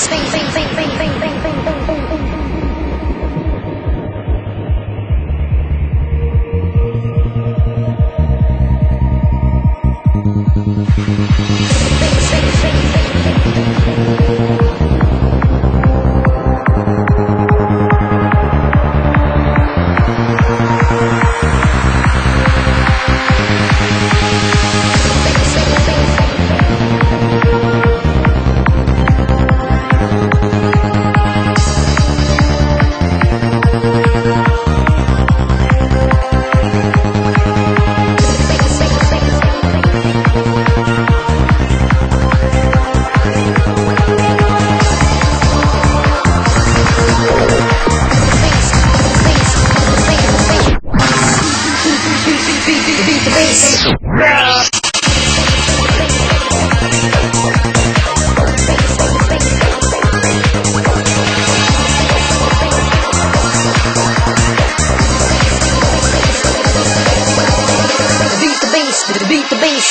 Space. things. beat the bass. Beat the bass, beat the bass.